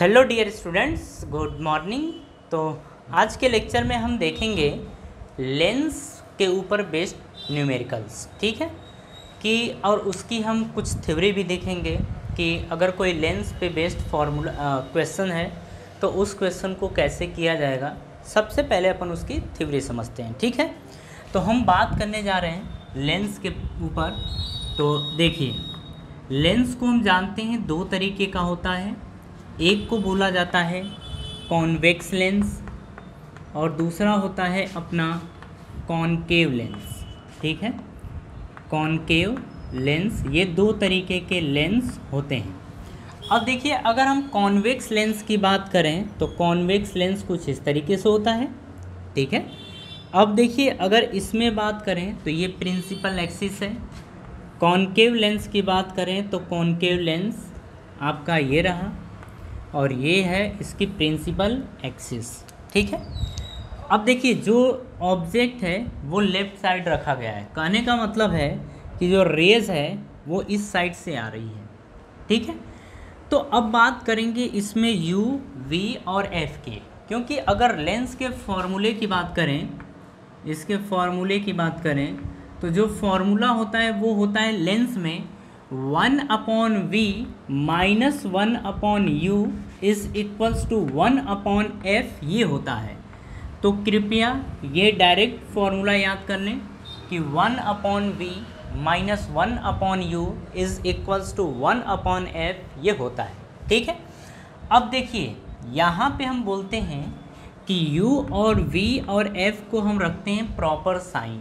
Hello dear students good morning तो आज के लेक्चर में हम देखेंगे लेंस के ऊपर बेस्ड न्यूमेरिकल्स ठीक है? कि और उसकी हम कुछ थ्योरी भी देखेंगे कि अगर कोई लेंस पे बेस्ड फार्मूला क्वेश्चन है तो उस क्वेश्चन को कैसे किया जाएगा? सबसे पहले अपन उसकी थ्योरी समझते हैं, ठीक है? तो हम बात करने जा रहे हैं लेंस के ऊपर। तो देखिए लेंस को हम जानते हैं दो तरीके का होता है। एक को बोला जाता है कॉन्वेक्स लेंस और दूसरा होता है अपना कॉनकेव लेंस। ठीक है? कॉनकेव लेंस, ये दो तरीके के लेंस होते हैं। अब देखिए, अगर हम कॉन्वेक्स लेंस की बात करें तो कॉन्वेक्स लेंस कुछ इस तरीके से होता है। ठीक है? अब देखिए, अगर इसमें बात करें तो ये प्रिंसिपल एक्सिस है। कॉनकेव लेंस की बात करें तो कॉनकेव लेंस आपका ये रहा। और ये है इसकी प्रिंसिपल एक्सिस ठीक है? अब देखिए, जो ऑब्जेक्ट है, वो लेफ़्ट साइड रखा गया है। कहने का मतलब है कि जो रेज है, वो इस साइड से आ रही है, ठीक है? तो अब बात करेंगे इसमें u, v और f के। क्योंकि अगर लेंस के फॉर्मूले की बात करें, इसके फॉर्मूले की बात करें तो जो फॉर्मूला होता है, वो होता है लेंस में one upon v minus one upon u is equals to one upon f ये होता है। तो कृपया ये डायरेक्ट फॉर्मूला याद कर लें कि one upon v minus one upon u is equals to one upon f ये होता है। ठीक है? अब देखिए, यहाँ पे हम बोलते हैं कि u और v और f को हम रखते हैं प्रॉपर साइन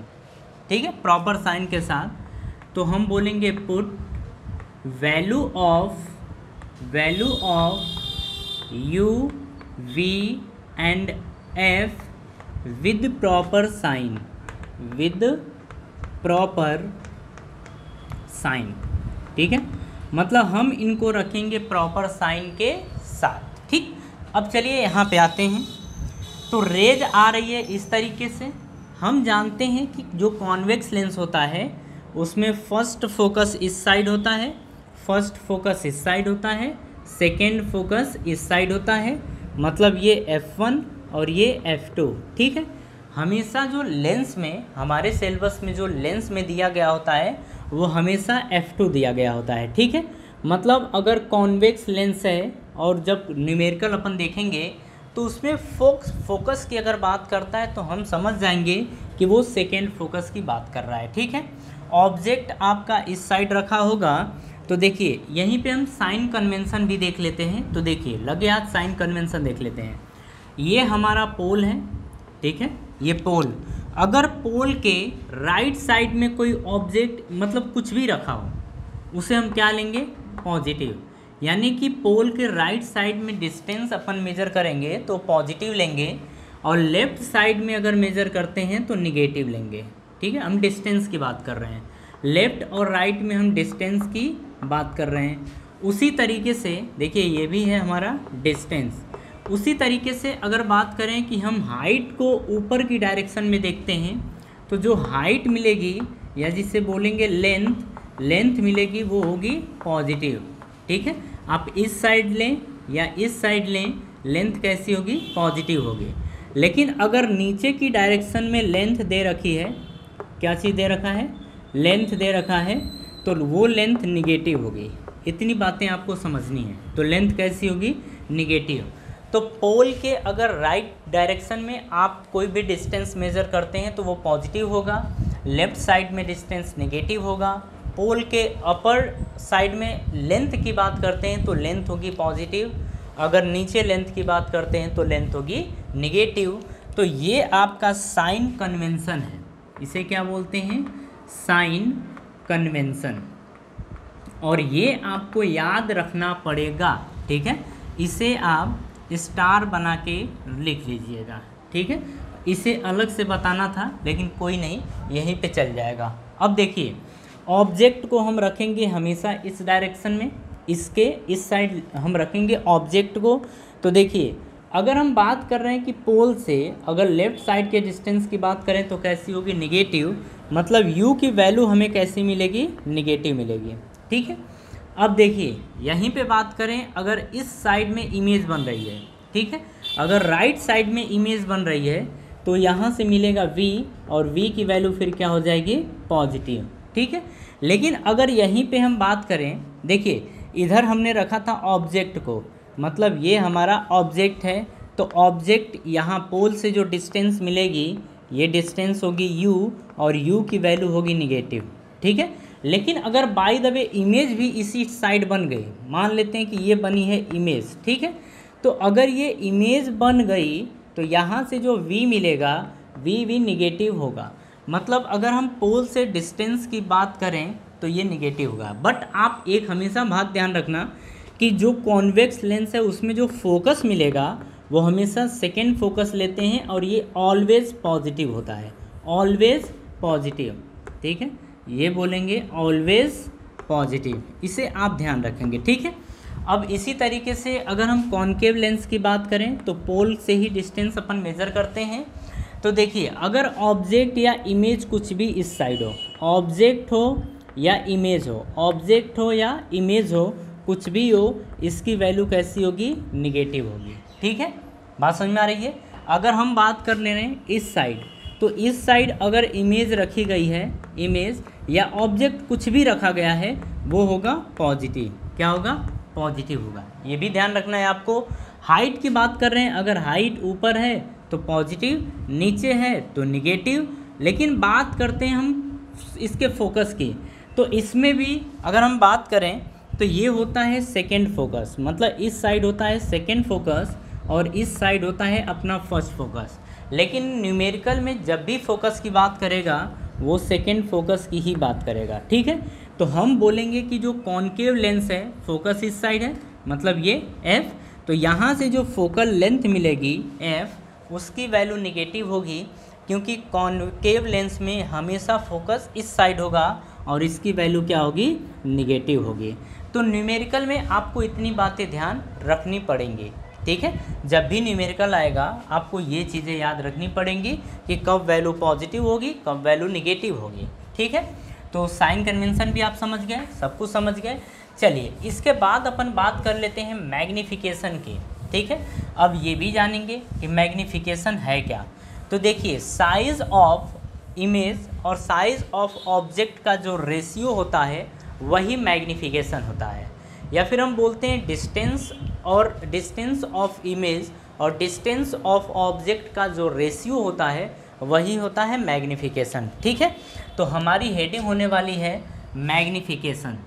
ठीक है? प्रॉपर साइन के साथ। तो हम बोलेंगे put value of value of u, v and f with proper sign with proper sign ठीक है? मतलब हम इनको रखेंगे प्रॉपर साइन के साथ। ठीक? अब चलिए यहाँ पे आते हैं। तो रेज आ रही है इस तरीके से। हम जानते हैं कि जो कॉन्वेक्स लेंस होता है, उसमें फ़र्स्ट फोकस इस साइड होता है फ़र्स्ट फोकस इस साइड होता है सेकेंड फोकस इस साइड होता है मतलब ये F1 और ये F2 ठीक है? हमेशा जो लेंस में, हमारे सिलेबस में जो लेंस में दिया गया होता है, वो हमेशा F2 दिया गया होता है, ठीक है? मतलब अगर कॉन्वेक्स लेंस है और जब न्यूमेरिकल अपन देखेंगे तो उसमें फोक्स, फोकस की अगर बात करता है तो हम समझ जाएँगे कि वो सेकेंड फोकस की बात कर रहा है, ठीक है? ऑब्जेक्ट आपका इस साइड रखा होगा तो देखिए, यहीं पे हम साइन कन्वेंशन भी देख लेते हैं। तो देखिए, लगे हाथ साइन कन्वेंशन देख लेते हैं। ये हमारा पोल है, ठीक है? ये पोल। अगर पोल के राइट साइड में कोई ऑब्जेक्ट मतलब कुछ भी रखा हो, उसे हम क्या लेंगे? पॉजिटिव। यानी कि पोल के राइट साइड में डिस्टेंस अपन मेजर करेंगे तो पॉजिटिव लेंगे और लेफ़्ट साइड में अगर मेजर करते हैं तो निगेटिव लेंगे। ठीक है? हम डिस्टेंस की बात कर रहे हैं। लेफ़्ट और राइट में हम डिस्टेंस की बात कर रहे हैं। उसी तरीके से, देखिए ये भी है हमारा डिस्टेंस उसी तरीके से अगर बात करें कि हम हाइट को ऊपर की डायरेक्शन में देखते हैं तो जो हाइट मिलेगी, या जिसे बोलेंगे लेंथ लेंथ मिलेगी, वो होगी पॉजिटिव ठीक है? आप इस साइड लें या इस साइड लें लेंथ कैसी होगी? पॉजिटिव होगी। लेकिन अगर नीचे की डायरेक्शन में लेंथ दे रखी है, क्या चीज़ दे रखा है? लेंथ दे रखा है। तो वो लेंथ निगेटिव होगी। इतनी बातें आपको समझनी है। तो लेंथ कैसी होगी? निगेटिव तो पोल के अगर राइट right डायरेक्शन में आप कोई भी डिस्टेंस मेज़र करते हैं तो वो पॉजिटिव होगा। लेफ़्ट साइड में डिस्टेंस नेगेटिव होगा। पोल के अपर साइड में लेंथ की बात करते हैं तो लेंथ होगी पॉजिटिव अगर नीचे लेंथ की बात करते हैं तो लेंथ होगी निगेटिव तो ये आपका साइन कन्वेंशन है। इसे क्या बोलते हैं? साइन कन्वेंशन और ये आपको याद रखना पड़ेगा, ठीक है? इसे आप स्टार बना के लिख लीजिएगा, ठीक है? इसे अलग से बताना था, लेकिन कोई नहीं, यहीं पे चल जाएगा। अब देखिए ऑब्जेक्ट को हम रखेंगे हमेशा इस डायरेक्शन में, इसके इस साइड हम रखेंगे ऑब्जेक्ट को। तो देखिए अगर हम बात कर रहे हैं कि पोल से अगर लेफ़्ट साइड के डिस्टेंस की बात करें तो कैसी होगी? निगेटिव। मतलब u की वैल्यू हमें कैसी मिलेगी? निगेटिव मिलेगी। ठीक है? अब देखिए, यहीं पे बात करें, अगर इस साइड में इमेज बन रही है, ठीक है? अगर राइट साइड में इमेज बन रही है तो यहाँ से मिलेगा v और v की वैल्यू फिर क्या हो जाएगी? पॉजिटिव ठीक है? लेकिन अगर यहीं पे हम बात करें, देखिए, इधर हमने रखा था ऑब्जेक्ट को। मतलब ये हमारा ऑब्जेक्ट है तो ऑब्जेक्ट यहाँ पोल से जो डिस्टेंस मिलेगी, ये डिस्टेंस होगी u और u की वैल्यू होगी निगेटिव ठीक है? लेकिन अगर बाई द वे इमेज भी इसी साइड बन गई, मान लेते हैं कि ये बनी है इमेज ठीक है? तो अगर ये इमेज बन गई तो यहाँ से जो v मिलेगा, v भी निगेटिव होगा। मतलब अगर हम पोल से डिस्टेंस की बात करें तो ये निगेटिव होगा। बट आप एक हमेशा बात ध्यान रखना कि जो कॉन्वेक्स लेंस है, उसमें जो फोकस मिलेगा, वो हमेशा सेकेंड फोकस लेते हैं और ये ऑलवेज पॉजिटिव होता है। ऑलवेज पॉजिटिव ठीक है? ये बोलेंगे ऑलवेज पॉजिटिव इसे आप ध्यान रखेंगे, ठीक है? अब इसी तरीके से अगर हम कॉन्केव लेंस की बात करें तो पोल से ही डिस्टेंस अपन मेज़र करते हैं। तो देखिए, अगर ऑब्जेक्ट या इमेज कुछ भी इस साइड हो ऑब्जेक्ट हो या इमेज हो ऑब्जेक्ट हो या इमेज हो कुछ भी हो, इसकी वैल्यू कैसी होगी? निगेटिव होगी। ठीक है? बात समझ में आ रही है? अगर हम बात कर ले रहे हैं इस साइड तो इस साइड अगर इमेज रखी गई है इमेज या ऑब्जेक्ट कुछ भी रखा गया है, वो होगा पॉजिटिव क्या होगा? पॉजिटिव होगा। ये भी ध्यान रखना है आपको। हाइट की बात कर रहे हैं। अगर हाइट ऊपर है तो पॉजिटिव नीचे है तो निगेटिव लेकिन बात करते हैं हम इसके फोकस की। तो इसमें भी अगर हम बात करें तो ये होता है सेकेंड फोकस मतलब इस साइड होता है सेकेंड फोकस और इस साइड होता है अपना फ़र्स्ट फोकस लेकिन न्यूमेरिकल में जब भी फोकस की बात करेगा, वो सेकेंड फोकस की ही बात करेगा. ठीक है? तो हम बोलेंगे कि जो कॉन्केव लेंस है फोकस इस साइड है मतलब ये एफ़ तो यहाँ से जो फोकल लेंथ मिलेगी एफ़ उसकी वैल्यू निगेटिव होगी क्योंकि कॉन्केव लेंस में हमेशा फोकस इस साइड होगा और इसकी वैल्यू क्या होगी? निगेटिव होगी. तो न्यूमेरिकल में आपको इतनी बातें ध्यान रखनी पड़ेंगी, ठीक है? जब भी न्यूमेरिकल आएगा, आपको ये चीज़ें याद रखनी पड़ेंगी कि कब वैल्यू पॉजिटिव होगी, कब वैल्यू निगेटिव होगी, ठीक है? तो साइन कन्वेंशन भी आप समझ गए, सब कुछ समझ गए। चलिए, इसके बाद अपन बात कर लेते हैं मैग्निफिकेशन की, ठीक है? अब ये भी जानेंगे कि मैग्निफिकेशन है क्या। तो देखिए साइज़ ऑफ़ इमेज और साइज़ ऑफ़ ऑब्जेक्ट का जो रेशियो होता है वही मैग्नीफिकेशन होता है। या फिर हम बोलते हैं डिस्टेंस और डिस्टेंस ऑफ़ इमेज और डिस्टेंस ऑफ़ ऑब्जेक्ट का जो रेशियो होता है, वही होता है मैग्नीफिकेशन ठीक है? तो हमारी हेडिंग होने वाली है मैग्निफिकेशन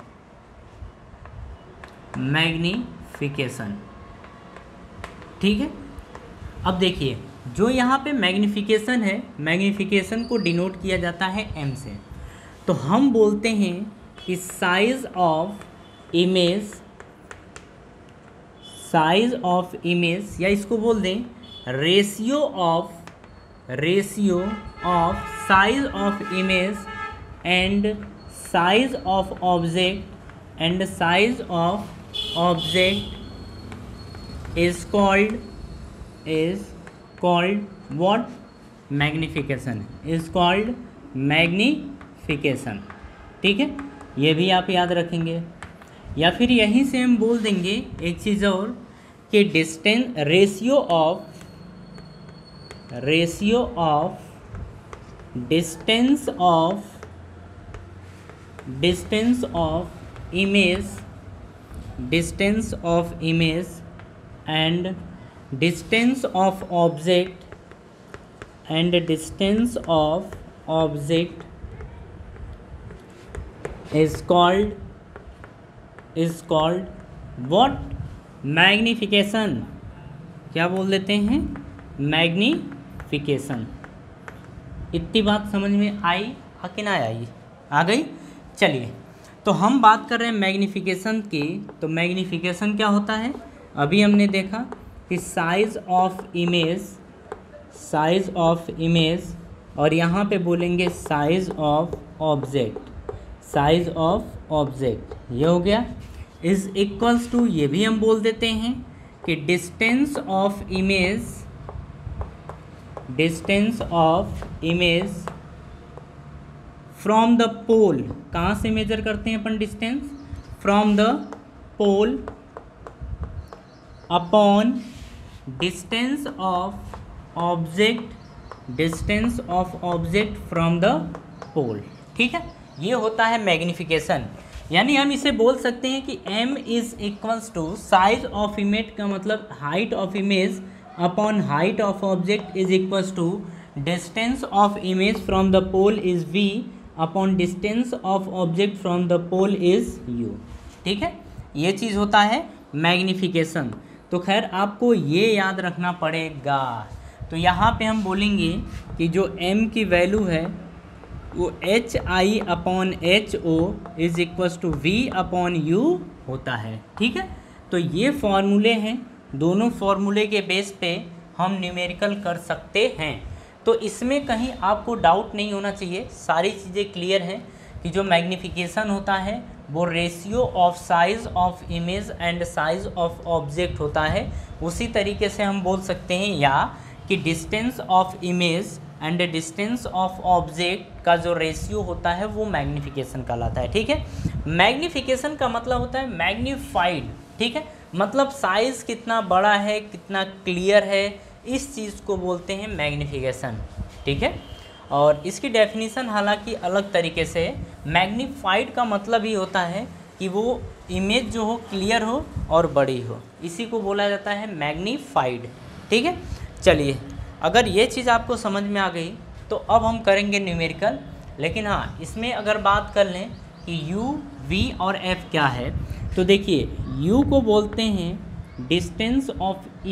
मैग्निफिकेशन ठीक है? अब देखिए, जो यहाँ पे मैग्नीफिकेशन है मैग्नीफिकेशन को डिनोट किया जाता है एम से। तो हम बोलते हैं कि size of image size of image या इसको बोल दें ratio of ratio of size of image and size of object and size of object is called is called what magnification is called magnification ठीक है? ये भी आप याद रखेंगे। या फिर यहीं से हम बोल देंगे एक चीज़ और कि distance ratio of ratio of distance of distance of image distance of image and distance of object and distance of object is called is called what magnification क्या बोल देते हैं? मैग्निफिकेशन इतनी बात समझ में आई? हाँ कि ना आई? आ गई? चलिए तो हम बात कर रहे हैं मैग्निफिकेशन की। तो मैग्निफिकेशन क्या होता है? अभी हमने देखा कि size of image size of image और यहाँ पे बोलेंगे size of object size of object ये हो गया। इज़ इक्वल्स टू ये भी हम बोल देते हैं कि distance of image distance of image from the pole कहाँ से मेजर करते हैं अपन distance from the pole upon distance of object distance of object from the pole ठीक है? ये होता है मैग्निफिकेशन यानी हम इसे बोल सकते हैं कि m is equals to size of image का मतलब height of image upon height of object is equals to distance of image from the pole is v upon distance of object from the pole is u. ठीक है? ये चीज़ होता है magnification तो खैर, आपको ये याद रखना पड़ेगा। तो यहाँ पे हम बोलेंगे कि जो m की वैल्यू है वो h i upon h o is equals to v upon u होता है, ठीक है? तो ये फॉर्मूले हैं। दोनों फॉर्मूले के बेस पे हम न्यूमेरिकल कर सकते हैं। तो इसमें कहीं आपको डाउट नहीं होना चाहिए। सारी चीज़ें क्लियर हैं कि जो मैग्निफिकेशन होता है, वो ratio of size of image and size of object होता है। उसी तरीके से हम बोल सकते हैं या कि distance of image and distance of object का जो रेशियो होता है, वो मैग्निफिकेशन कहलाता है, ठीक है? मैग्निफिकेशन का मतलब होता है मैग्नीफाइड ठीक है? मतलब साइज़ कितना बड़ा है, कितना क्लियर है, इस चीज़ को बोलते हैं मैग्निफिकेशन ठीक है? और इसकी डेफिनेशन हालाँकि अलग तरीके से है। मैग्नीफाइड का मतलब ही होता है कि वो इमेज जो हो क्लियर हो और बड़ी हो। इसी को बोला जाता है मैग्नीफाइड ठीक है? चलिए अगर ये चीज़ आपको समझ में आ गई तो अब हम करेंगे न्यूमेरिकल लेकिन हाँ इसमें अगर बात कर लें कि u, v और f क्या है तो देखिए, u को बोलते हैं distance of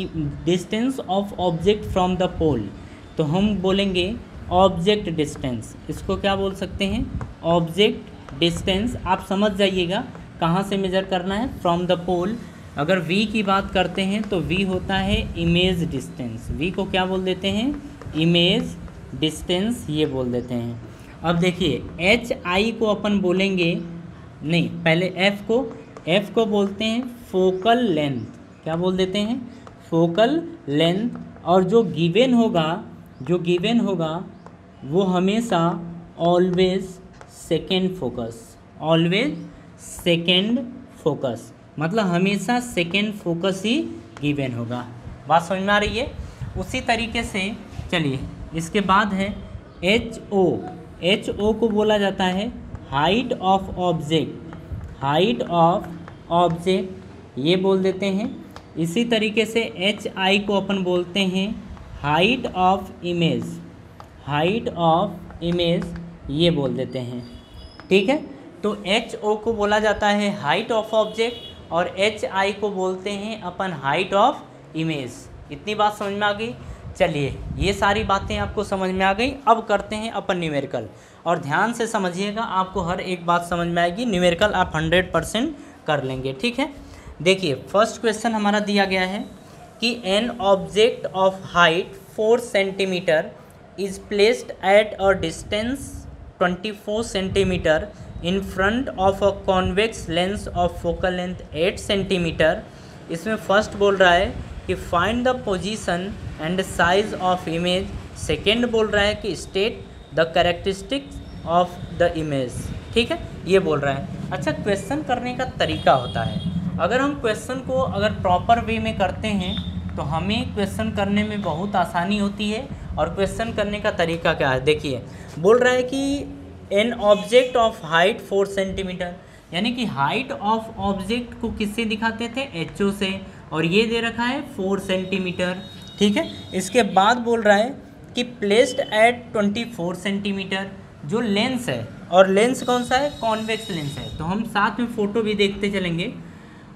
distance of object from the pole तो हम बोलेंगे ऑब्जेक्ट डिस्टेंस इसको क्या बोल सकते हैं? ऑब्जेक्ट डिस्टेंस आप समझ जाइएगा कहाँ से मेज़र करना है फ्रॉम द पोल अगर v की बात करते हैं तो v होता है इमेज डिस्टेंस v को क्या बोल देते हैं? इमेज डिस्टेंस ये बोल देते हैं। अब देखिए एच आई को अपन बोलेंगे, नहीं, पहले f को f को बोलते हैं फोकल लेंथ क्या बोल देते हैं? फोकल लेंथ और जो गिवन होगा, जो गिवन होगा, वो हमेशा always second focus always second focus मतलब हमेशा सेकेंड फोकस ही गिवन होगा। बात समझ में आ रही है? उसी तरीके से, चलिए, इसके बाद है एच ओ एच ओ को बोला जाता है height of object height of object ये बोल देते हैं। इसी तरीके से एच आई को अपन बोलते हैं height of image height of image ये बोल देते हैं। ठीक है? तो एच ओ को बोला जाता है हाइट ऑफ़ ऑब्जेक्ट और एच आई को बोलते हैं अपन हाइट ऑफ़ इमेज इतनी बात समझ में आ गई? चलिए, ये सारी बातें आपको समझ में आ गई। अब करते हैं अपन न्यूमेरिकल और ध्यान से समझिएगा, आपको हर एक बात समझ में आएगी। न्यूमेरिकल आप हंड्रेड परसेंट कर लेंगे, ठीक है? देखिए फ़र्स्ट क्वेश्चन हमारा दिया गया है कि an object of height four centimetre is placed at a distance twenty four centimetre in front of a convex lens of focal length 8 centimetre इसमें फ़र्स्ट बोल रहा है कि find the position and size of image second बोल रहा है कि state the characteristics of the image ठीक है? ये बोल रहा है। अच्छा क्वेश्चन करने का तरीका होता है। अगर हम क्वेश्चन को अगर प्रॉपर वे में करते हैं तो हमें क्वेश्चन करने में बहुत आसानी होती है। और क्वेश्चन करने का तरीका क्या है? देखिए, बोल रहा है कि an object of height four centimetre यानी कि हाइट ऑफ़ ऑब्जेक्ट को किससे दिखाते थे? एचओ से। और ये दे रखा है फोर सेंटीमीटर ठीक है? इसके बाद बोल रहा है कि placed at twenty four centimetre जो लेंस है। और लेंस कौन सा है? कॉन्वेक्स लेंस है। तो हम साथ में फ़ोटो भी देखते चलेंगे।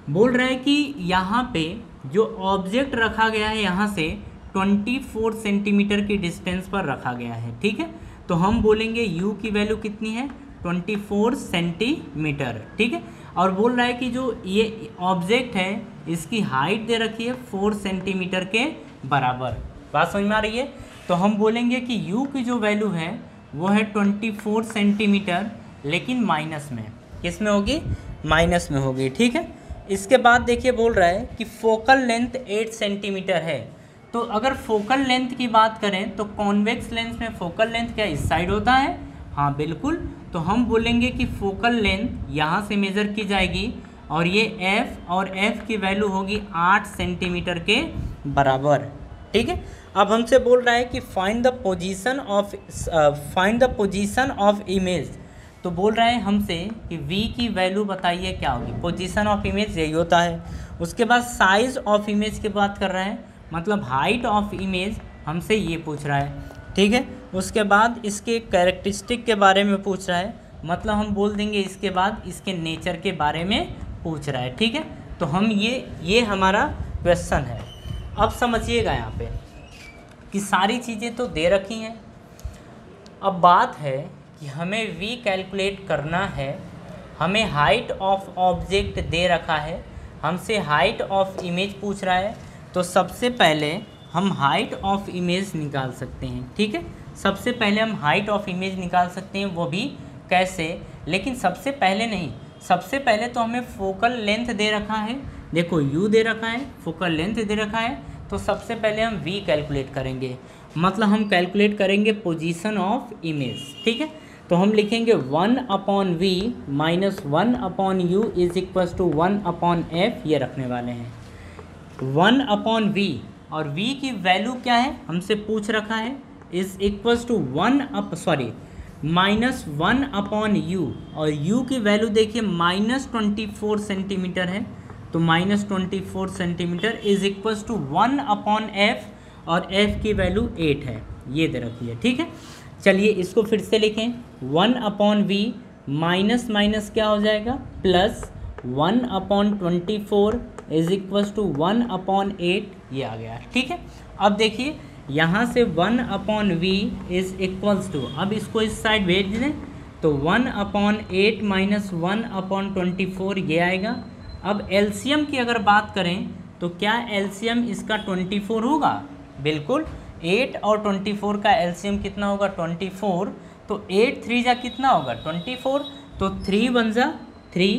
बोल रहा है कि यहाँ पे जो ऑब्जेक्ट रखा गया है यहाँ से 24 सेंटीमीटर की डिस्टेंस पर रखा गया है। ठीक है? तो हम बोलेंगे u की वैल्यू कितनी है? 24 सेंटीमीटर ठीक है? और बोल रहा है कि जो ये ऑब्जेक्ट है, इसकी हाइट दे रखी है 4 सेंटीमीटर के बराबर। बात समझ में आ रही है? तो हम बोलेंगे कि u की जो वैल्यू है, वो है 24 सेंटीमीटर लेकिन माइनस में। किसमें होगी? माइनस में होगी, ठीक है? इसके बाद देखिए बोल रहा है कि फोकल लेंथ 8 सेंटीमीटर है। तो अगर फोकल लेंथ की बात करें तो कॉन्वेक्स लेंस में फोकल लेंथ क्या इस साइड होता है? हाँ बिल्कुल। तो हम बोलेंगे कि फोकल लेंथ यहाँ से मेज़र की जाएगी और ये एफ़ और एफ़ की वैल्यू होगी आठ सेंटीमीटर के बराबर। ठीक है? अब हमसे बोल रहा है कि find the position of find the position of image तो बोल रहा है हमसे कि v की वैल्यू बताइए क्या होगी। पोजीशन ऑफ़ इमेज यही होता है। उसके बाद साइज़ ऑफ़ इमेज की बात कर रहे है। मतलब हाइट ऑफ़ इमेज हमसे ये पूछ रहा है। ठीक है? उसके बाद इसके कैरेक्टरिस्टिक के बारे में पूछ रहा है। मतलब हम बोल देंगे इसके बाद इसके नेचर के बारे में पूछ रहा है। ठीक है? तो हम ये ये हमारा क्वेश्चन है। अब समझिएगा यहाँ पे कि सारी चीज़ें तो दे रखी हैं। अब बात है कि हमें वी कैलकुलेट करना है। हमें हाइट ऑफ़ ऑब्जेक्ट दे रखा है। हमसे हाइट ऑफ़ इमेज पूछ रहा है। तो सबसे पहले हम हाइट ऑफ़ इमेज निकाल सकते हैं, ठीक है? सबसे पहले हम हाइट ऑफ़ इमेज निकाल सकते हैं, वो भी कैसे? लेकिन सबसे पहले नहीं, सबसे पहले तो हमें फोकल लेंथ दे रखा है। देखो यू दे रखा है फोकल लेंथ दे रखा है तो सबसे पहले हम वी कैलकुलेट करेंगे। मतलब हम कैलकुलेट करेंगे पोजीशन ऑफ़ इमेज ठीक है? तो हम लिखेंगे one upon v minus one upon u is equal to one upon f ये रखने वाले हैं। वन अपॉन वी और v की वैल्यू क्या है? हमसे पूछ रखा है। Is equals to one up, sorry, minus one upon u और u की वैल्यू देखिए, माइनस ट्वेंटी फोर सेंटीमीटर है। तो minus twenty four centimetre is equals to one upon f और f की वैल्यू एट है। ये दे रखी है, ठीक है? चलिए इसको फिर से लिखें। One upon v minus minus क्या हो जाएगा? Plus one upon twenty four is equal to one upon eight ये आ गया। ठीक है? अब देखिए, यहाँ से one upon v is equals to अब इसको इस साइड भेज दें। तो one upon eight minus one upon twenty four ये आएगा। अब एलसीएम की अगर बात करें तो क्या एलसीएम इसका ट्वेंटी फोर होगा? बिल्कुल एट और ट्वेंटी फोर का एलसीएम कितना होगा? ट्वेंटी फोर तो एट थ्री जा कितना होगा? ट्वेंटी फोर तो थ्री वन जा थ्री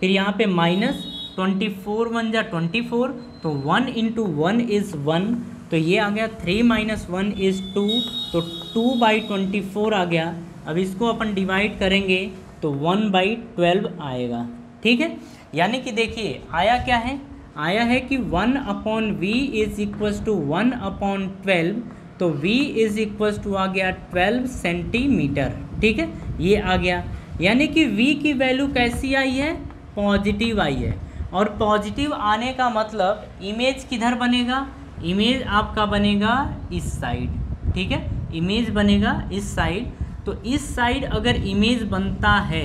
फिर यहाँ पे माइनस ट्वेंटी फोर वन जा ट्वेंटी फोर तो one into one is one तो ये आ गया three minus one is two तो टू बाई ट्वेंटी फोर आ गया. अब इसको अपन डिवाइड करेंगे तो वन बाई ट्वेल्व आएगा. ठीक है? यानी कि देखिए, आया क्या है? आया है कि one upon v is equals to one upon twelve तो v इज़ इक्वल्स टू आ गया ट्वेल्व सेंटीमीटर ठीक है? ये आ गया. यानी कि v की वैल्यू कैसी आई है? पॉजिटिव आई है. और पॉजिटिव आने का मतलब इमेज किधर बनेगा? इमेज आपका बनेगा इस साइड ठीक है? इमेज बनेगा इस साइड तो इस साइड अगर इमेज बनता है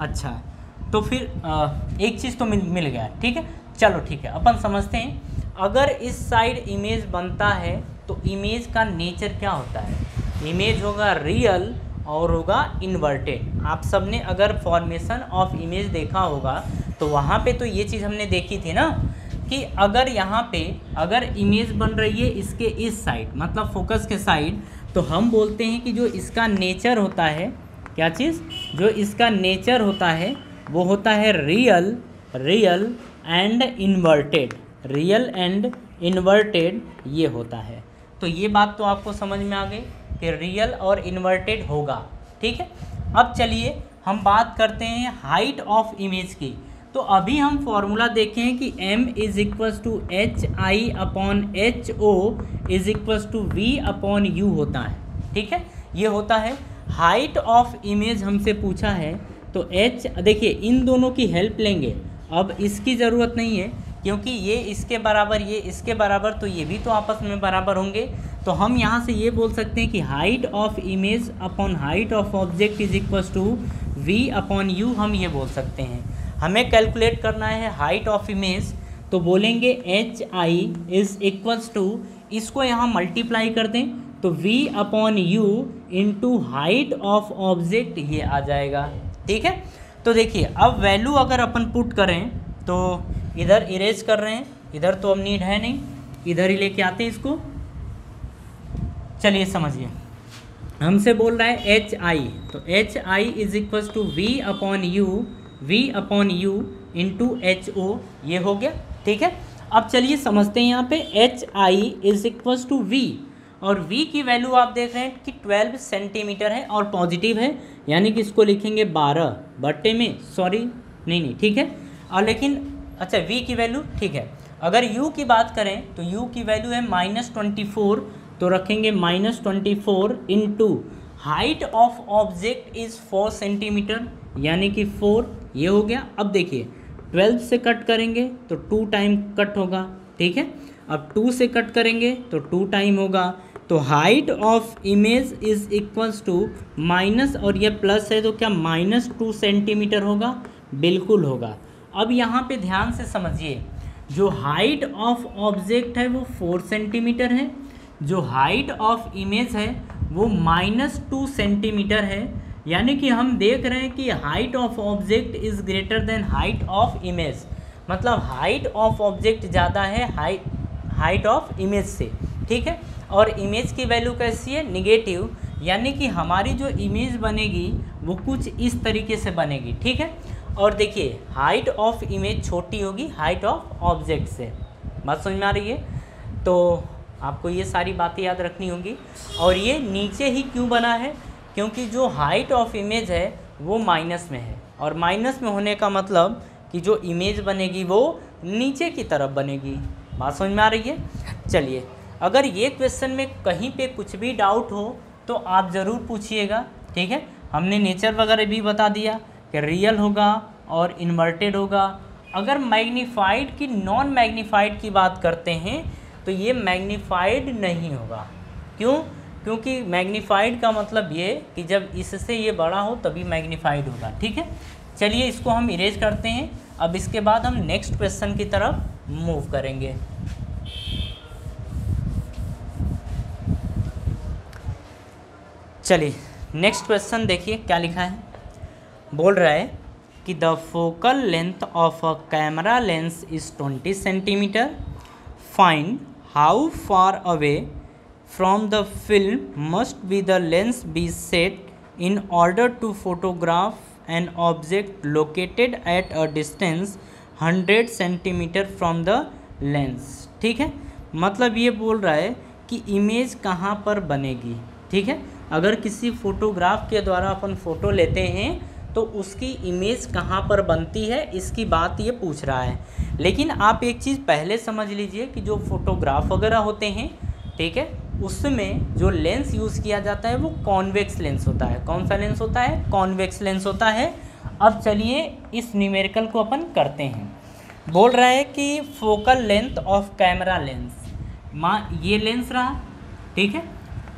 अच्छा तो फिर आ, एक चीज़ तो मिल मिल गया ठीक है? चलो ठीक है अपन समझते हैं। अगर इस साइड इमेज बनता है तो इमेज का नेचर क्या होता है? इमेज होगा रियल और होगा इन्वर्टेड आप सबने अगर फॉर्मेशन ऑफ़ इमेज देखा होगा तो वहाँ पे तो ये चीज़ हमने देखी थी ना कि अगर यहाँ पे, अगर इमेज बन रही है इसके इस साइड मतलब फोकस के साइड तो हम बोलते हैं कि जो इसका नेचर होता है, क्या चीज़? जो इसका नेचर होता है, वो होता है real real and inverted real and inverted ये होता है। तो ये बात तो आपको समझ में आ गई कि रियल और इन्वर्टेड होगा, ठीक है? अब चलिए हम बात करते हैं हाइट ऑफ़ इमेज की। तो अभी हम फॉर्मूला देखें कि m is equals to h i upon h o is equals to v upon u होता है। ठीक है? ये होता है। हाइट ऑफ़ इमेज हमसे पूछा है। तो h, देखिए, इन दोनों की हेल्प लेंगे। अब इसकी ज़रूरत नहीं है, क्योंकि ये इसके बराबर, ये इसके बराबर तो ये भी तो आपस में बराबर होंगे। तो हम यहाँ से ये बोल सकते हैं कि height of image upon height of object is equals to v upon u हम ये बोल सकते हैं। हमें कैलकुलेट करना है हाइट ऑफ़ इमेज तो बोलेंगे h i is equals to इसको यहाँ मल्टीप्लाई कर दें तो v upon u into height of object ये आ जाएगा, ठीक है? तो देखिए, अब वैल्यू अगर अपन पुट करें तो इधर इरेज कर रहे हैं, इधर तो अब नीड है नहीं, इधर ही लेके आते हैं इसको। चलिए समझिए, हमसे बोल रहा है एच आई तो h i is equal to v upon u v upon u into h o ये हो गया, ठीक है? अब चलिए समझते हैं यहाँ पे h i is equal to v और v की वैल्यू आप देख रहे हैं कि 12 सेंटीमीटर है और पॉजिटिव है, यानी कि इसको लिखेंगे 12 बट्टे में सॉरी नहीं नहीं, ठीक है? और लेकिन अच्छा v की वैल्यू ठीक है। अगर u की बात करें तो u की वैल्यू है माइनस ट्वेंटी फोर तो रखेंगे minus twenty four into height of object is four centimetre यानी कि फोर ये हो गया। अब देखिए ट्वेल्व से कट करेंगे तो टू टाइम कट होगा, ठीक है? अब टू से कट करेंगे तो टू टाइम होगा। तो height of image is equals to minus और ये प्लस है तो क्या माइनस टू सेंटीमीटर होगा? बिल्कुल होगा। अब यहाँ पे ध्यान से समझिए, जो हाइट ऑफ़ ऑब्जेक्ट है वो फोर सेंटीमीटर है, जो हाइट ऑफ़ इमेज है वो माइनस टू सेंटीमीटर है यानी कि हम देख रहे हैं कि height of object is greater than height of image मतलब हाइट ऑफ़ ऑब्जेक्ट ज़्यादा है हाइट हाइट ऑफ़ इमेज से, ठीक है? और इमेज की वैल्यू कैसी है? निगेटिव यानी कि हमारी जो इमेज बनेगी, वो कुछ इस तरीके से बनेगी, ठीक है? और देखिए हाइट ऑफ़ इमेज छोटी होगी हाइट ऑफ़ ऑब्जेक्ट से। बात समझ में आ रही है? तो आपको ये सारी बातें याद रखनी होंगी। और ये नीचे ही क्यों बना है? क्योंकि जो हाइट ऑफ़ इमेज है, वो माइनस में है। और माइनस में होने का मतलब कि जो इमेज बनेगी, वो नीचे की तरफ़ बनेगी। बात समझ में आ रही है? चलिए, अगर ये क्वेश्चन में कहीं पे कुछ भी डाउट हो तो आप ज़रूर पूछिएगा, ठीक है? हमने नेचर वगैरह भी बता दिया कि रियल होगा और इन्वर्टेड होगा। अगर मैग्नीफाइड की नॉन मैग्नीफाइड की बात करते हैं तो ये मैग्नीफाइड नहीं होगा। क्यों? क्योंकि मैग्नीफाइड का मतलब ये कि जब इससे ये बड़ा हो, तभी मैग्नीफाइड होगा, ठीक है? चलिए इसको हम इरेज करते हैं। अब इसके बाद हम नेक्स्ट क्वेश्चन की तरफ़ मूव करेंगे। चलिए नेक्स्ट क्वेश्चन देखिए क्या लिखा है। बोल रहा है कि the focal length of a camera lens is 20 centimetre find how far away from the film must be the lens be set in order to photograph an object located at a distance 100 centimetre from the lens ठीक है? मतलब ये बोल रहा है कि image कहाँ पर बनेगी? ठीक है? अगर किसी फोटोग्राफ के द्वारा अपन फ़ोटो लेते हैं तो उसकी इमेज कहाँ पर बनती है, इसकी बात ये पूछ रहा है। लेकिन आप एक चीज़ पहले समझ लीजिए कि जो फोटोग्राफ वगैरह होते हैं ठीक है? उसमें जो लेंस यूज़ किया जाता है वो कॉन्वेक्स लेंस होता है। कौन सा लेंस होता है? कॉन्वेक्स लेंस होता है। अब चलिए इस न्यूमेरिकल को अपन करते हैं। बोल रहा है कि focal length of camera lens माँ, ये लेंस रहा, ठीक है?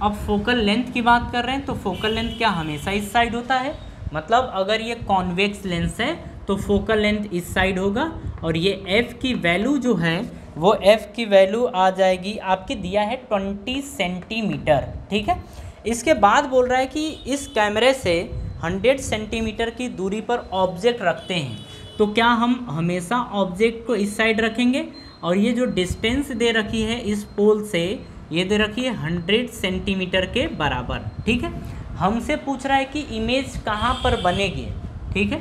अब फोकल लेंथ की बात कर रहे हैं तो फोकल लेंथ क्या हमेशा इस साइड होता है? मतलब अगर ये कॉन्वेक्स लेंस है तो फोकल लेंथ इस साइड होगा और ये एफ़ की वैल्यू जो है वो एफ़ की वैल्यू आ जाएगी, आपके दिया है ट्वेंटी सेंटीमीटर, ठीक है? इसके बाद बोल रहा है कि इस कैमरे से हंड्रेड सेंटीमीटर की दूरी पर ऑब्जेक्ट रखते हैं। तो क्या हम हमेशा ऑब्जेक्ट को इस साइड रखेंगे? और ये जो डिस्टेंस दे रखी है इस पोल से, ये दे रखी है हंड्रेड सेंटीमीटर के बराबर, ठीक है? हमसे पूछ रहा है कि इमेज कहाँ पर बनेगी, ठीक है?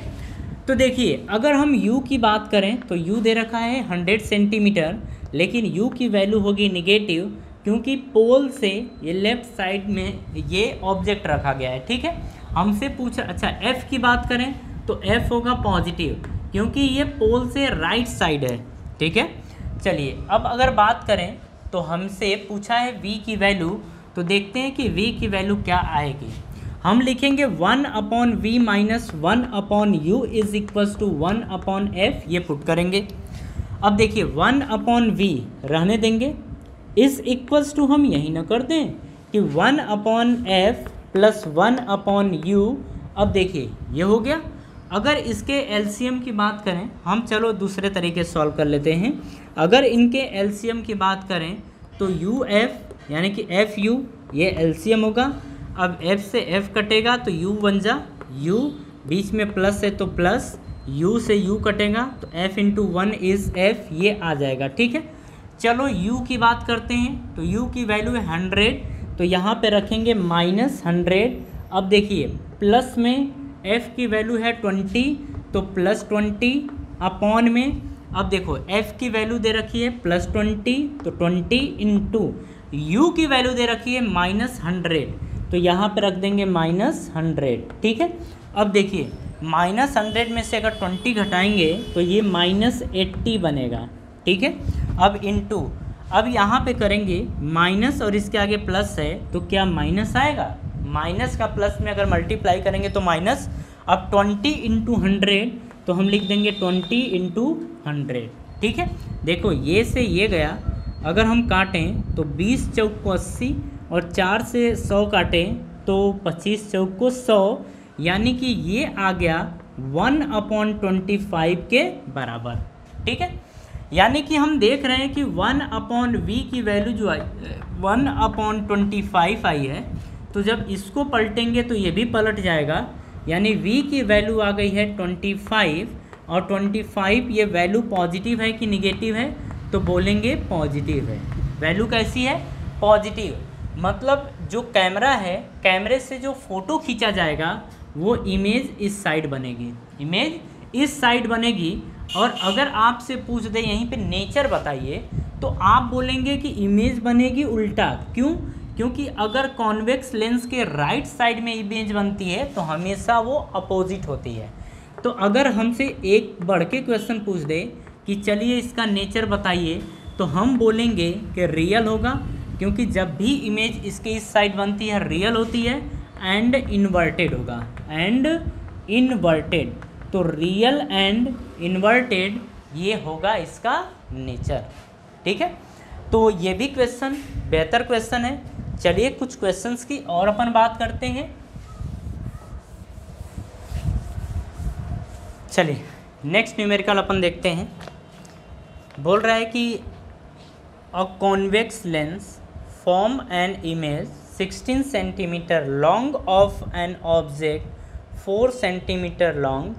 तो देखिए, अगर हम u की बात करें तो u दे रखा है हंड्रेड सेंटीमीटर, लेकिन u की वैल्यू होगी निगेटिव क्योंकि पोल से ये लेफ़्ट साइड में ये ऑब्जेक्ट रखा गया है, ठीक है? हमसे पूछ अच्छा f की बात करें तो f होगा पॉजिटिव क्योंकि ये पोल से राइट साइड है, ठीक है? चलिए, अब अगर बात करें तो हमसे पूछा है v की वैल्यू तो देखते हैं कि v की वैल्यू क्या आएगी। हम लिखेंगे one upon v minus one upon u is equals to one upon f, ये पुट करेंगे। अब देखिए, वन अपॉन वी रहने देंगे। इज़ इक्वल्स टू हम यही ना कर दें कि one upon f plus one upon u. अब देखिए, ये हो गया। अगर इसके एलसीएम की बात करें, हम चलो दूसरे तरीके सॉल्व कर लेते हैं। अगर इनके एलसीएम की बात करें तो यू एफ़, यानी कि एफ़ यू, ये एलसीएम होगा। अब एफ़ से एफ़ कटेगा तो यू बन जा यू बीच में प्लस है तो प्लस यू से यू कटेगा तो f into one is f ये आ जाएगा, ठीक है? चलो u की बात करते हैं तो u की वैल्यू है हंड्रेड तो यहाँ पे रखेंगे माइनस हंड्रेड अब देखिए प्लस में f की वैल्यू है ट्वेंटी तो प्लस ट्वेंटी अपॉन में, अब देखो, f की वैल्यू दे रखी है प्लस ट्वेंटी तो ट्वेंटी इंटू यू की वैल्यू दे रखी है माइनस हंड्रेड तो यहाँ पे रख देंगे माइनस हंड्रेड, ठीक है? अब देखिए, माइनस हंड्रेड में से अगर ट्वेंटी घटाएँगे तो ये माइनस एट्टी बनेगा, ठीक है? अब इंटू अब यहाँ पे करेंगे माइनस और इसके आगे प्लस है तो क्या माइनस आएगा? माइनस का प्लस में अगर मल्टीप्लाई करेंगे तो माइनस। अब ट्वेंटी इंटू हंड्रेड तो हम लिख देंगे ट्वेंटी इंटू हंड्रेड, ठीक है? देखो, ये से ये गया, अगर हम काटें तो बीस चौक को अस्सी और चार से सौ काटें तो पच्चीस चौक को सौ, यानी कि ये आ गया वन अपॉन ट्वेंटी फाइव के बराबर। ठीक है? यानी कि हम देख रहे हैं कि वन अपॉन वी की वैल्यू जो आई, वन अपॉन ट्वेंटी फाइव आई है तो जब इसको पलटेंगे तो ये भी पलट जाएगा। यानी v की वैल्यू आ गई है ट्वेंटी फाइव, और ट्वेंटी फाइव ये वैल्यू पॉजिटिव है कि निगेटिव है? तो बोलेंगे पॉजिटिव है। वैल्यू कैसी है? पॉजिटिव। मतलब जो कैमरा है कैमरे से जो फ़ोटो खींचा जाएगा, वो इमेज इस साइड बनेगी। इमेज इस साइड बनेगी और अगर आपसे पूछ दे, यहीं पे नेचर बताइए तो आप बोलेंगे कि इमेज बनेगी उल्टा। क्यों? क्योंकि अगर कॉन्वेक्स लेंस के राइट साइड में इमेज बनती है तो हमेशा वो अपोजिट होती है। तो अगर हमसे एक बढ़ के क्वेश्चन पूछ दे कि चलिए इसका नेचर बताइए तो हम बोलेंगे कि रियल होगा क्योंकि जब भी इमेज इसके इस साइड बनती है रियल होती है एंड इन्वर्टेड होगा। एंड इन्वर्टेड तो रियल एंड इन्वर्टेड ये होगा इसका नेचर ठीक है? तो ये भी क्वेश्चन बेहतर क्वेश्चन है। चलिए कुछ क्वेश्चंस की और अपन बात करते हैं। चलिए नेक्स्ट न्यूमेरिकल अपन देखते हैं। बोल रहा है कि a convex lens form an image 16 centimetre long of an object 4 centimetre long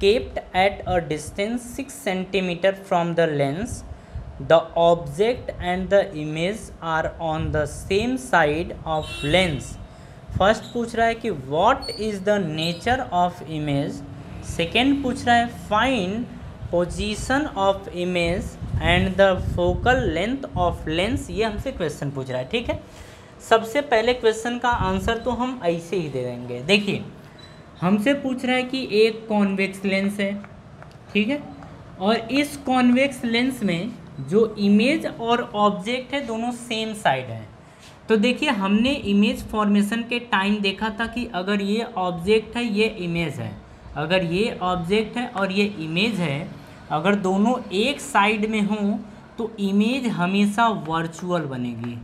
kept at a distance 6 centimetre from the lens the object and the image are on the same side of lens. First पूछ रहा है कि what is the nature of image second पूछ रहा है find position of image and the focal length of lens ये हमसे question पूछ रहा है, ठीक है? सबसे पहले क्वेश्चन का आंसर तो हम ऐसे ही दे देंगे। देखिए, हमसे पूछ रहा है कि एक कॉन्वेक्स लेंस है, ठीक है? और इस कॉन्वेक्स लेंस में जो इमेज और ऑब्जेक्ट है, दोनों सेम साइड है। तो देखिए, हमने इमेज फॉर्मेशन के टाइम देखा था कि अगर ये ऑब्जेक्ट है, ये इमेज है। अगर ये ऑब्जेक्ट है और ये इमेज है अगर दोनों एक साइड में हों तो इमेज हमेशा वर्चुअल बनेगी।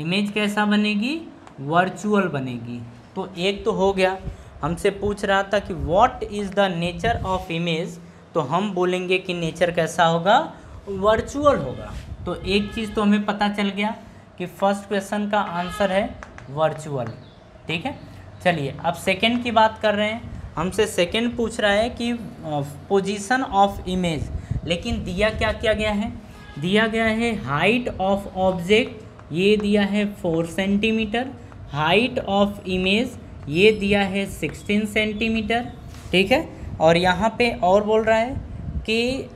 इमेज कैसा बनेगी? वर्चुअल बनेगी। तो एक तो हो गया। हमसे पूछ रहा था कि what is the nature of image तो हम बोलेंगे कि नेचर कैसा होगा? वर्चुअल होगा। तो एक चीज़ तो हमें पता चल गया कि फ़र्स्ट क्वेश्चन का आंसर है वर्चुअल ठीक है? चलिए, अब सेकंड की बात कर रहे हैं। हमसे सेकंड पूछ रहा है कि पोजीशन ऑफ़ इमेज लेकिन दिया क्या क्या गया है? दिया गया है हाइट ऑफ़ ऑब्जेक्ट ये दिया है four centimetre height of image ये दिया है सिक्सटीन सेंटीमीटर ठीक है? और यहाँ पे और बोल रहा है कि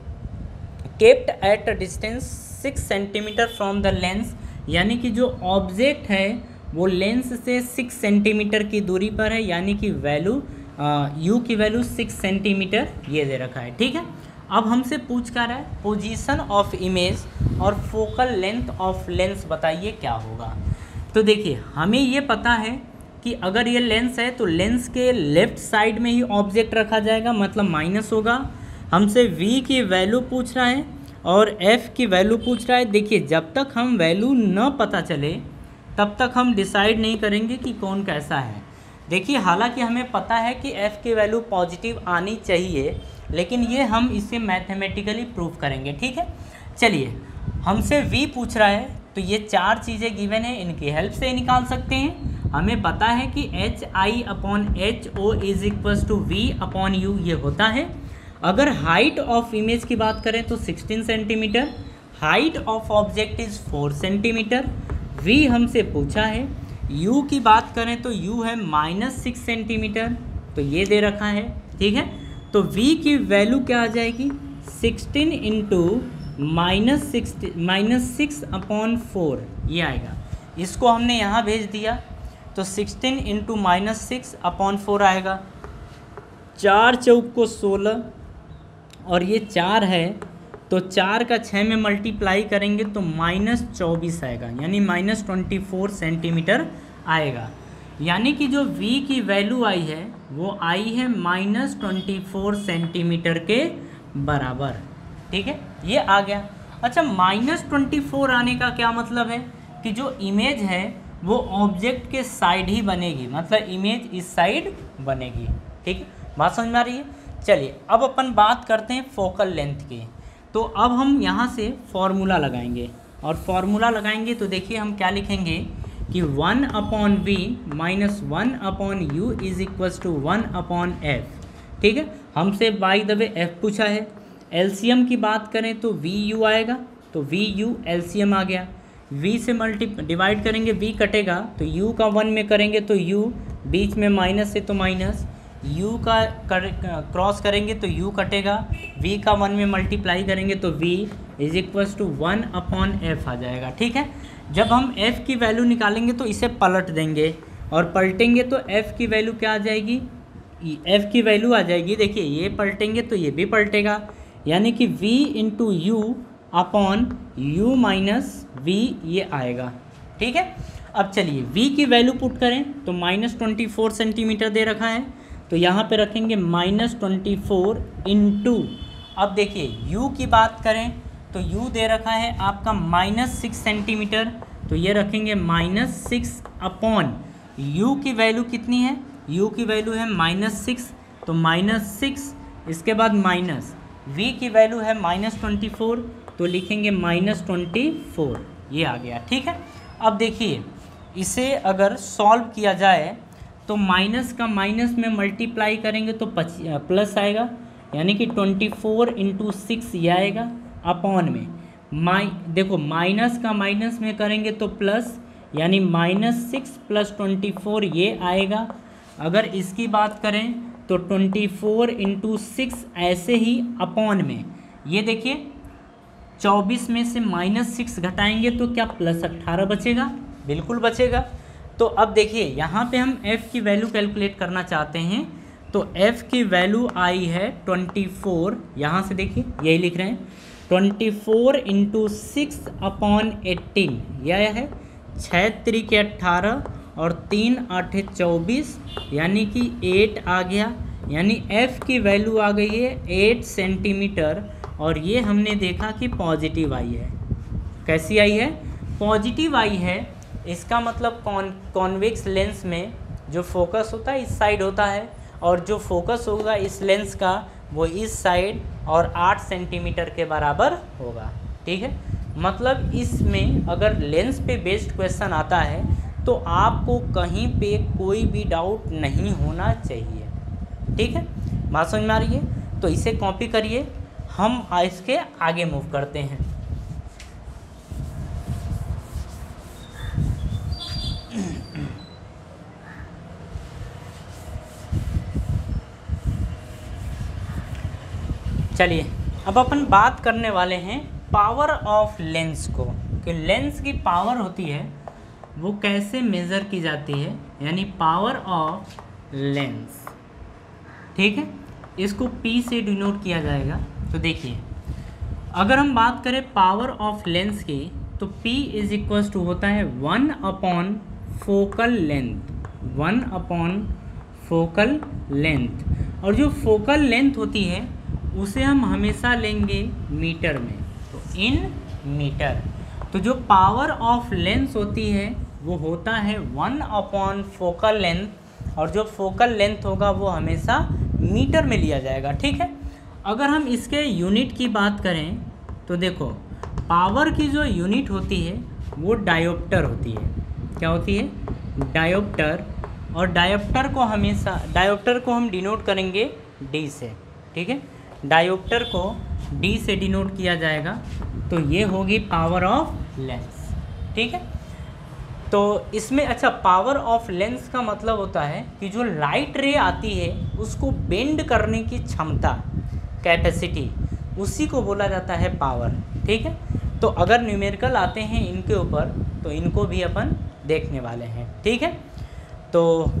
kept at a distance six centimetre from the lens यानी कि जो ऑब्जेक्ट है, वो लेंस से सिक्स सेंटीमीटर की दूरी पर है, यानी कि वैल्यू यू की वैल्यू सिक्स सेंटीमीटर ये दे रखा है, ठीक है? अब हमसे पूछ कर रहा है पोजीशन ऑफ़ इमेज और फोकल लेंथ ऑफ़ लेंस बताइए क्या होगा? तो देखिए, हमें ये पता है कि अगर ये लेंस है तो लेंस के लेफ़्ट साइड में ही ऑब्जेक्ट रखा जाएगा मतलब माइनस होगा। हमसे v की वैल्यू पूछ रहा है और f की वैल्यू पूछ रहा है। देखिए, जब तक हम वैल्यू न पता चले, तब तक हम डिसाइड नहीं करेंगे कि कौन कैसा है। देखिए, हालाँकि हमें पता है कि f की वैल्यू पॉजिटिव आनी चाहिए, लेकिन ये हम इसे मैथमेटिकली प्रूव करेंगे, ठीक है? चलिए, हमसे v पूछ रहा है तो ये चार चीज़ें गिवन है, इनकी हेल्प से निकाल सकते हैं। हमें पता है कि h i upon h o is equals to v upon u ये होता है। अगर हाइट ऑफ़ इमेज की बात करें तो 16 centimetre height of object is 4 centimetre v हमसे पूछा है यू की बात करें तो यू है माइनस सिक्स सेंटीमीटर तो ये दे रखा है, ठीक है? तो वी की वैल्यू क्या आ जाएगी? 16 into minus six minus six upon four ये आएगा। इसको हमने यहाँ भेज दिया तो sixteen into minus six upon four आएगा। चार चौक को सोलह, और ये चार है तो चार का छः में मल्टीप्लाई करेंगे तो माइनस चौबीस आएगा, यानी माइनस ट्वेंटी फोर सेंटीमीटर आएगा। यानी कि जो v की वैल्यू आई है, वो आई है माइनस ट्वेंटी फोर सेंटीमीटर के बराबर। ठीक है? ये आ गया। अच्छा माइनस ट्वेंटी फोर आने का क्या मतलब है? कि जो इमेज है, वो ऑब्जेक्ट के साइड ही बनेगी मतलब इमेज इस साइड बनेगी। ठीक है? बात समझ में आ रही है? चलिए, अब अपन बात करते हैं फोकल लेंथ की। तो अब हम यहाँ से फॉर्मूला लगाएँगे। और फॉर्मूला लगाएँगे तो देखिए हम क्या लिखेंगे कि one upon v minus one upon u is equals to one upon f ठीक है? हमसे बाई द वे एफ़ पूछा है। एलसीएम की बात करें तो वी यू आएगा तो वी यू एलसीएम आ गया। वी से मल्टी डिवाइड करेंगे वी कटेगा तो यू का वन में करेंगे तो यू बीच में माइनस है तो माइनस u का कर क्रॉस करेंगे तो u कटेगा, v का वन में मल्टीप्लाई करेंगे तो v is equals to one upon f आ जाएगा, ठीक है? जब हम f की वैल्यू निकालेंगे तो इसे पलट देंगे और पलटेंगे तो f की वैल्यू क्या आ जाएगी? F की वैल्यू आ जाएगी, देखिए, ये पलटेंगे तो ये भी पलटेगा, यानी कि v into u upon u minus v ये आएगा, ठीक है? अब चलिए, v की वैल्यू पुट करें तो माइनस ट्वेंटी फोर सेंटीमीटर दे रखा है। तो यहाँ पे रखेंगे माइनस ट्वेंटी फोर इंटू अब देखिए, u की बात करें तो u दे रखा है आपका माइनस सिक्स सेंटीमीटर तो ये रखेंगे माइनस सिक्स अपॉन u की वैल्यू कितनी है? u की वैल्यू है माइनस सिक्स तो माइनस सिक्स इसके बाद माइनस v की वैल्यू है माइनस ट्वेंटी फोर तो लिखेंगे माइनस ट्वेंटी फोर ये आ गया, ठीक है? अब देखिए, इसे अगर सॉल्व किया जाए तो माइनस का माइनस में मल्टीप्लाई करेंगे तो पच प्लस आएगा। यानी कि ट्वेंटी फोर इंटू सिक्स ये आएगा अपॉन में। माइ, देखो, माइनस का माइनस में करेंगे तो प्लस, यानी minus six plus twenty four ये आएगा। अगर इसकी बात करें तो ट्वेंटी फोर इंटू सिक्स ऐसे ही अपॉन में। ये देखिए, चौबीस में से माइनस सिक्स घटाएँगे तो क्या प्लस अट्ठारह बचेगा? बिल्कुल बचेगा। तो अब देखिए, यहाँ पे हम f की वैल्यू कैलकुलेट करना चाहते हैं। तो f की वैल्यू आई है ट्वेंटी फोर यहाँ से देखिए, यही लिख रहे हैं। Twenty four into six upon eighteen यह है छः तरीके अट्ठारह और तीन आठ चौबीस, यानी कि एट आ गया। यानी f की वैल्यू आ गई है एट सेंटीमीटर और ये हमने देखा कि पॉजिटिव आई है। कैसी आई है? पॉजिटिव आई है इसका मतलब कॉन कॉन्वेक्स लेंस में जो फोकस होता है, इस साइड होता है, और जो फोकस होगा इस लेंस का, वो इस साइड और आठ सेंटीमीटर के बराबर होगा। ठीक है? मतलब इसमें अगर लेंस पे बेस्ड क्वेश्चन आता है तो आपको कहीं पे कोई भी डाउट नहीं होना चाहिए। ठीक है? बात समझ में आ रही है? तो इसे कॉपी करिए। हम इसके आगे मूव करते हैं। चलिए, अब अपन बात करने वाले हैं पावर ऑफ़ लेंस को, कि लेंस की पावर होती है, वो कैसे मेज़र की जाती है, यानी पावर ऑफ़ लेंस ठीक है? इसको P से डिनोट किया जाएगा तो देखिए, अगर हम बात करें पावर ऑफ़ लेंस की तो P इज़ इक्वल्स टू होता है one upon focal length one upon focal length और जो फोकल लेंथ होती है उसे हम हमेशा लेंगे मीटर में। तो इन मीटर। तो जो पावर ऑफ़ लेंस होती है, वो होता है वन अपॉन फोकल लेंथ और जो फोकल लेंथ होगा, वो हमेशा मीटर में लिया जाएगा, ठीक है? अगर हम इसके यूनिट की बात करें तो देखो पावर की जो यूनिट होती है, वो डायोप्टर होती है। क्या होती है? डायोप्टर और डायोप्टर को हमेशा डायोप्टर को हम डिनोट करेंगे डी से, ठीक है? डायोप्टर को डी से डिनोट किया जाएगा तो ये होगी पावर ऑफ़ लेंस, ठीक है? तो इसमें अच्छा पावर ऑफ़ लेंस का मतलब होता है कि जो लाइट रे आती है, उसको बेंड करने की क्षमता, कैपेसिटी, उसी को बोला जाता है पावर, ठीक है? तो अगर न्यूमेरिकल आते हैं इनके ऊपर तो इनको भी अपन देखने वाले हैं, ठीक है? तो